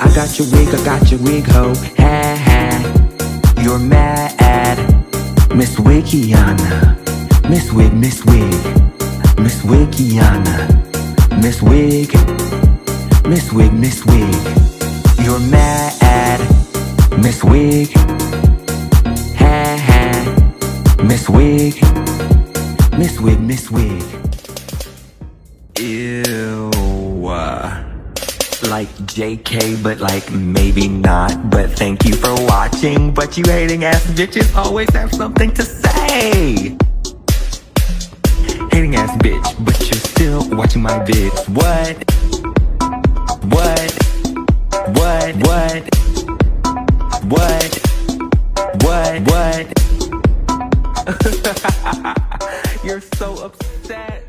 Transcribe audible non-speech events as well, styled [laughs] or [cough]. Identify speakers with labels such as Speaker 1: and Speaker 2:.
Speaker 1: I got your wig, I got your wig, ho. Ha ha. You're mad. Miss Wikiana. Miss Wig, Miss Wig. Miss Wikiana. Miss Wig. Miss Wig, Miss Wig. You're mad. Miss Wig. Ha ha. Miss Wig. Miss Wig, Miss Wig. Like JK, but like maybe not But thank you for watching But you hating ass bitches always have something to say Hating ass bitch, but you're still watching my vids What? What? What? What? What? What? What? [laughs] You're so upset